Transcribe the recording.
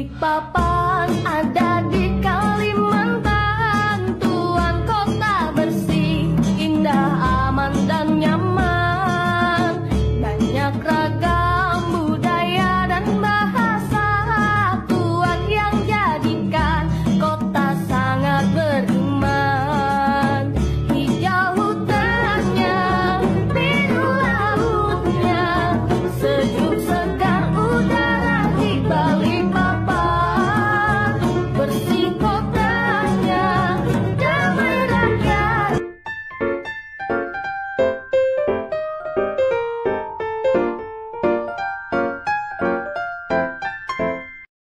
Balikpapan ada di Kalimantan Tuan kota bersih, indah, aman dan nyaman. Banyak